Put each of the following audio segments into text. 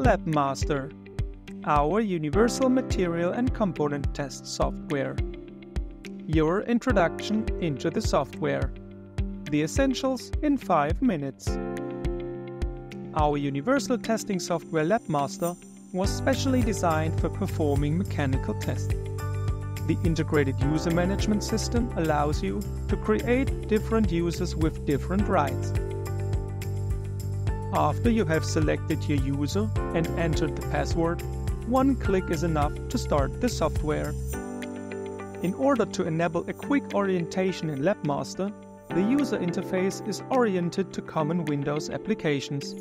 LabMaster, our universal material and component test software. Your introduction into the software. The essentials in 5 minutes. Our universal testing software LabMaster was specially designed for performing mechanical tests. The integrated user management system allows you to create different users with different rights. After you have selected your user and entered the password, one click is enough to start the software. In order to enable a quick orientation in LabMaster, the user interface is oriented to common Windows applications.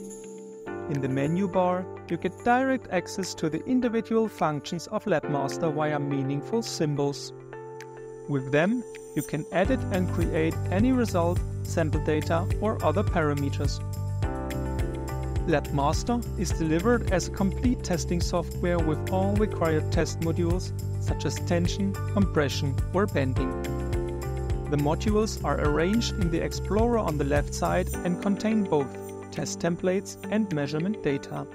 In the menu bar, you get direct access to the individual functions of LabMaster via meaningful symbols. With them, you can edit and create any result, sample data, or other parameters. LabMaster is delivered as a complete testing software with all required test modules such as tension, compression, or bending. The modules are arranged in the Explorer on the left side and contain both test templates and measurement data.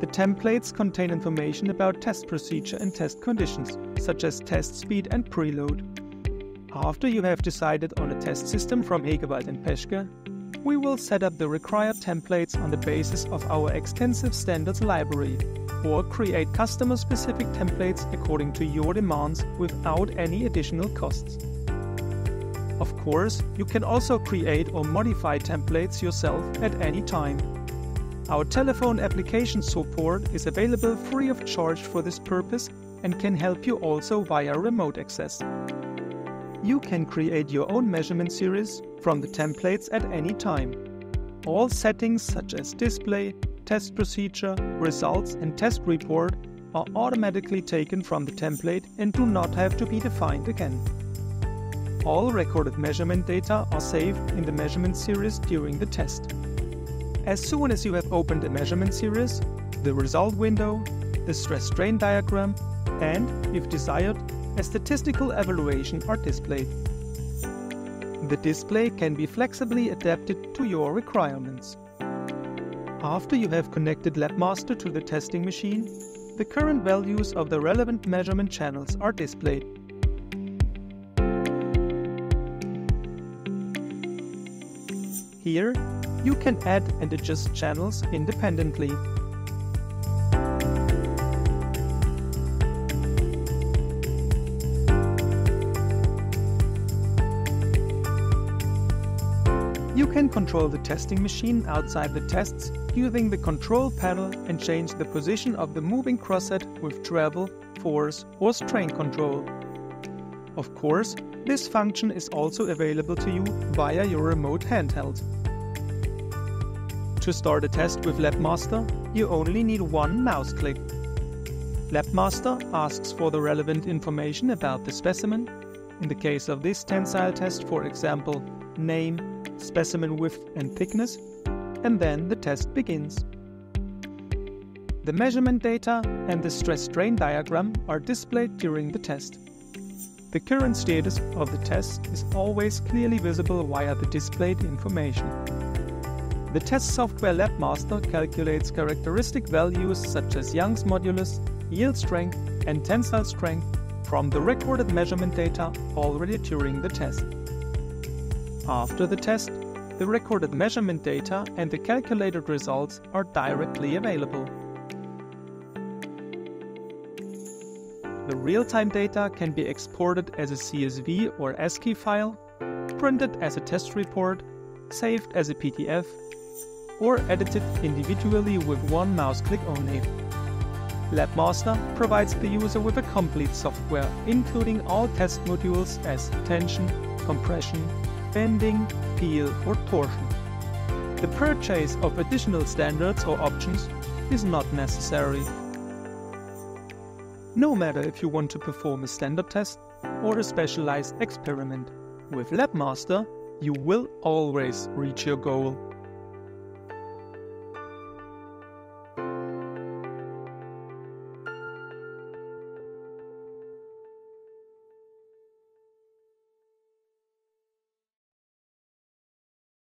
The templates contain information about test procedure and test conditions, such as test speed and preload. After you have decided on a test system from Hegewald and Peschke, we will set up the required templates on the basis of our extensive standards library, or create customer-specific templates according to your demands without any additional costs. Of course, you can also create or modify templates yourself at any time. Our telephone application support is available free of charge for this purpose and can help you also via remote access. You can create your own measurement series from the templates at any time. All settings such as display, test procedure, results and test report are automatically taken from the template and do not have to be defined again. All recorded measurement data are saved in the measurement series during the test. As soon as you have opened a measurement series, the result window, the stress-strain diagram, and, if desired, a statistical evaluation are displayed. The display can be flexibly adapted to your requirements. After you have connected LabMaster to the testing machine, the current values of the relevant measurement channels are displayed. Here, you can add and adjust channels independently. You can control the testing machine outside the tests using the control panel and change the position of the moving crosshead with travel, force or strain control. Of course, this function is also available to you via your remote handheld. To start a test with LabMaster, you only need one mouse click. LabMaster asks for the relevant information about the specimen, in the case of this tensile test for example, name, specimen width and thickness, and then the test begins. The measurement data and the stress-strain diagram are displayed during the test. The current status of the test is always clearly visible via the displayed information. The test software LabMaster calculates characteristic values such as Young's modulus, yield strength, and tensile strength from the recorded measurement data already during the test. After the test, the recorded measurement data and the calculated results are directly available. The real-time data can be exported as a CSV or ASCII file, printed as a test report, saved as a PDF, or edited individually with one mouse click only. LabMaster provides the user with a complete software, including all test modules as tension, compression, bending, peel or torsion. The purchase of additional standards or options is not necessary no matter if you want to perform a standard test or a specialized experiment. With LabMaster, you will always reach your goal.